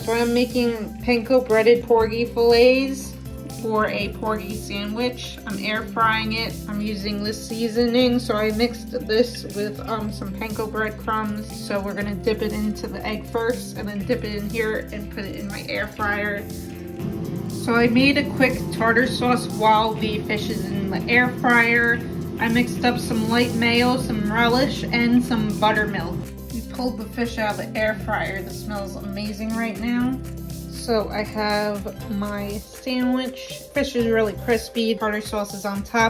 So I'm making panko breaded porgy fillets for a porgy sandwich. I'm air frying it. I'm using this seasoning. So I mixed this with um, some panko breadcrumbs. So we're gonna dip it into the egg first and then dip it in here and put it in my air fryer. So I made a quick tartar sauce while the fish is in the air fryer. I mixed up some light mayo, some relish, and some buttermilk. Pulled the fish out of the air fryer. The smells amazing right now. So I have my sandwich. Fish is really crispy. Tartar sauce is on top.